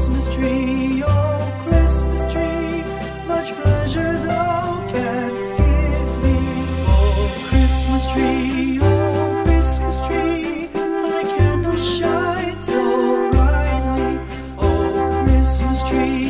Christmas tree, oh Christmas tree, much pleasure thou canst give me. Oh Christmas tree, oh Christmas tree, thy candle shines so brightly. Oh Christmas tree.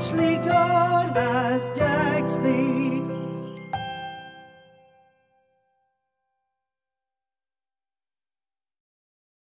spiritually God, as dead.